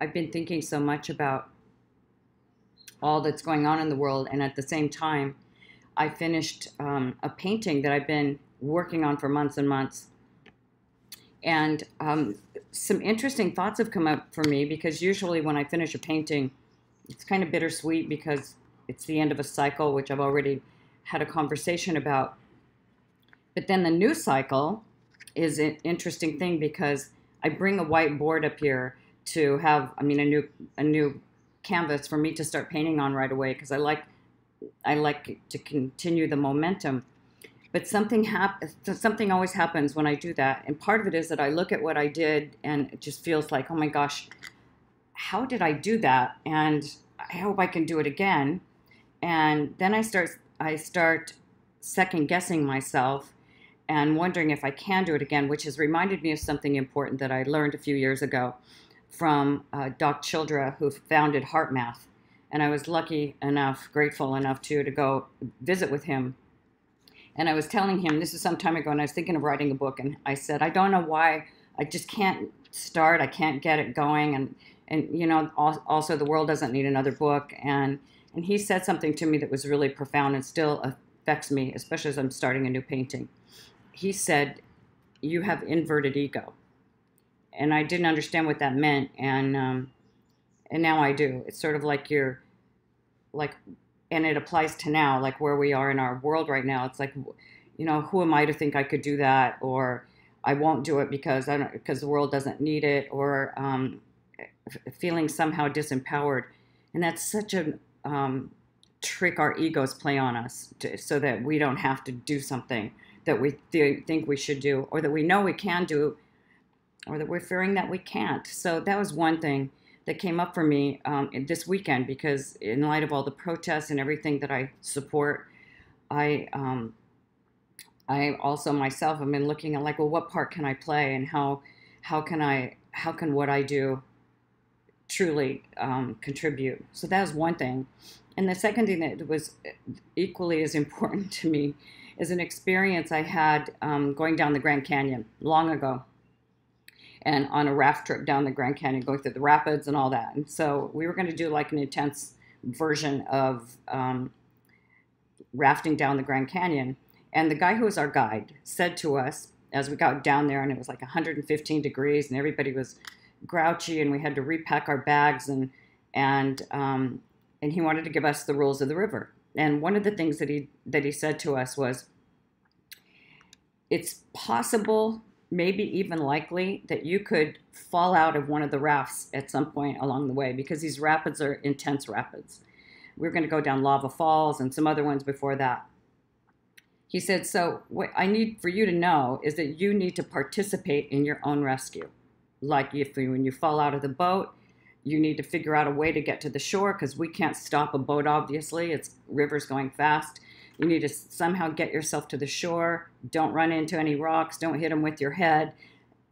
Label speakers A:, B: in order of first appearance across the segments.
A: I've been thinking so much about all that's going on in the world, and at the same time, I finished um, a painting that I've been working on for months and months. And um, some interesting thoughts have come up for me because usually when I finish a painting, it's kind of bittersweet because it's the end of a cycle, which I've already had a conversation about. But then the new cycle is an interesting thing because I bring a white board up here to have, I mean, a new a new canvas for me to start painting on right away because I like I like to continue the momentum. But something hap- something always happens when I do that, and part of it is that I look at what I did and it just feels like, oh my gosh, how did I do that? And I hope I can do it again. And then I start I start second guessing myself and wondering if I can do it again, which has reminded me of something important that I learned a few years ago from uh, Doc Childre, who founded HeartMath. And I was lucky enough, grateful enough to, to go visit with him. And I was telling him, this is some time ago, and I was thinking of writing a book. And I said, I don't know why, I just can't start, I can't get it going. And, and you know, also the world doesn't need another book. And, and he said something to me that was really profound and still affects me, especially as I'm starting a new painting he said, "You have inverted ego," and I didn't understand what that meant, and um, and now I do. It's sort of like you're, like, and it applies to now, like where we are in our world right now. It's like, you know, who am I to think I could do that, or I won't do it because I don't because the world doesn't need it, or um, feeling somehow disempowered, and that's such a um, trick our egos play on us to, so that we don't have to do something that we th- think we should do, or that we know we can do, or that we're fearing that we can't. So that was one thing that came up for me um, this weekend because, in light of all the protests and everything that I support, I um, I also myself have been looking at like, well, what part can I play, and how how can I how can what I do truly um, contribute? So that was one thing, and the second thing that was equally as important to me is an experience I had um, going down the Grand Canyon long ago and on a raft trip down the Grand Canyon, going through the rapids and all that. And so we were going to do like an intense version of um, rafting down the Grand Canyon. And the guy who was our guide said to us as we got down there, and it was like 115 degrees, and everybody was grouchy, and we had to repack our bags, and and um, and he wanted to give us the rules of the river. And one of the things that he that he said to us was, it's possible, maybe even likely, that you could fall out of one of the rafts at some point along the way because these rapids are intense rapids. We are going to go down Lava Falls and some other ones before that. He said, So, what I need for you to know is that you need to participate in your own rescue. Like if you, when you fall out of the boat, you need to figure out a way to get to the shore because we can't stop a boat, obviously. It's rivers going fast. You need to somehow get yourself to the shore. Don't run into any rocks. Don't hit them with your head.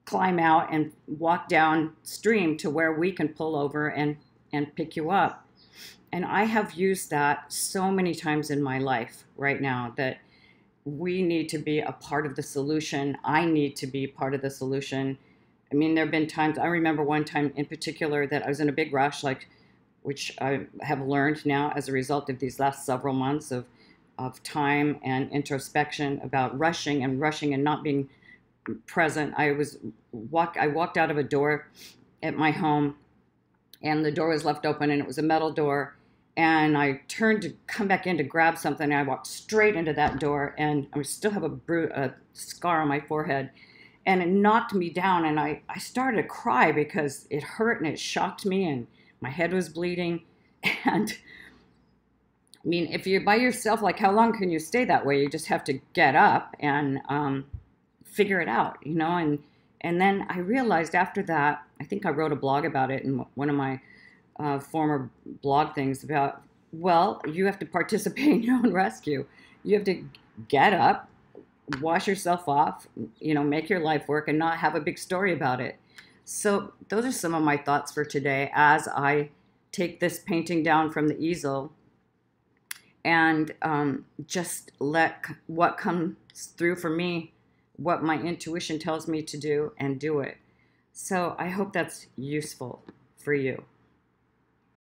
A: Climb out and walk downstream to where we can pull over and, and pick you up. And I have used that so many times in my life right now that we need to be a part of the solution. I need to be part of the solution I mean, there have been times, I remember one time in particular that I was in a big rush, like, which I have learned now as a result of these last several months of, of time and introspection about rushing and rushing and not being present. I was walk, I walked out of a door at my home and the door was left open and it was a metal door. And I turned to come back in to grab something. And I walked straight into that door and I still have a, bru- a scar on my forehead and it knocked me down and I, I started to cry because it hurt and it shocked me and my head was bleeding and i mean if you're by yourself like how long can you stay that way you just have to get up and um, figure it out you know and and then i realized after that i think i wrote a blog about it in one of my uh, former blog things about well you have to participate in your own rescue you have to get up wash yourself off, you know, make your life work and not have a big story about it. So, those are some of my thoughts for today as I take this painting down from the easel and um, just let what comes through for me, what my intuition tells me to do, and do it. So, I hope that's useful for for you.